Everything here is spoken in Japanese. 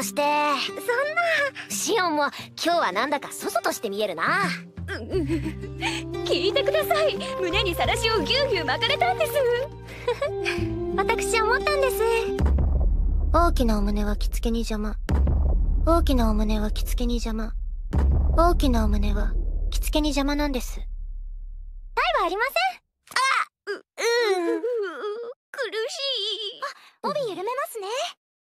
として。そんな。シオンも今日はなんだかそそとして見えるな。聞いてください。胸にさらしをぎゅうぎゅう巻かれたんです。私思ったんです。大きなお胸は着付けに邪魔。大きなお胸は着付けに邪魔。大きなお胸は着付けに邪魔なんです。タイはありません。あううん。苦しい。あ帯緩めますね。